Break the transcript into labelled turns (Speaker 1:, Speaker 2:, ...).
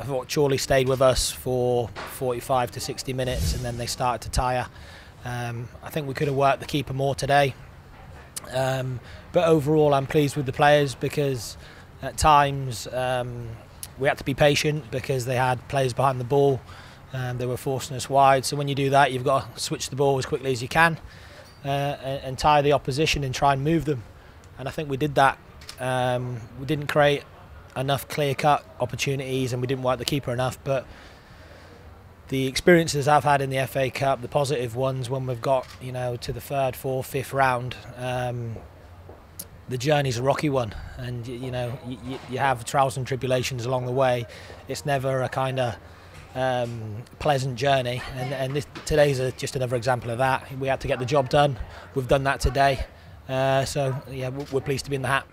Speaker 1: I thought Chorley stayed with us for 45 to 60 minutes and then they started to tire. Um, I think we could have worked the keeper more today. Um, but overall, I'm pleased with the players because at times um, we had to be patient because they had players behind the ball. and they were forcing us wide. So when you do that, you've got to switch the ball as quickly as you can uh, and, and tie the opposition and try and move them. And I think we did that. Um, we didn't create enough clear-cut opportunities, and we didn't work the keeper enough. But the experiences I've had in the FA Cup, the positive ones, when we've got you know to the third, fourth, fifth round, um, the journey's a rocky one, and you know you, you have trials and tribulations along the way. It's never a kind of um, pleasant journey, and, and this, today's a, just another example of that. We had to get the job done. We've done that today, uh, so yeah, we're pleased to be in the hat.